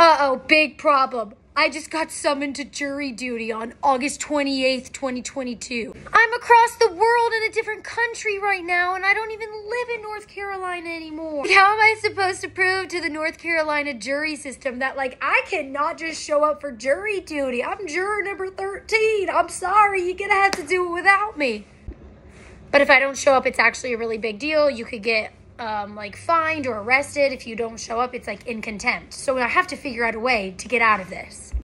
Uh oh, big problem. I just got summoned to jury duty on August 28th, 2022. I'm across the world in a different country right now, and I don't even live in North Carolina anymore. How am I supposed to prove to the North Carolina jury system that, like, I cannot just show up for jury duty? I'm juror number 13. I'm sorry, you're gonna have to do it without me. But if I don't show up, it's actually a really big deal. You could get um, like fined or arrested if you don't show up. It's like in contempt. So I have to figure out a way to get out of this.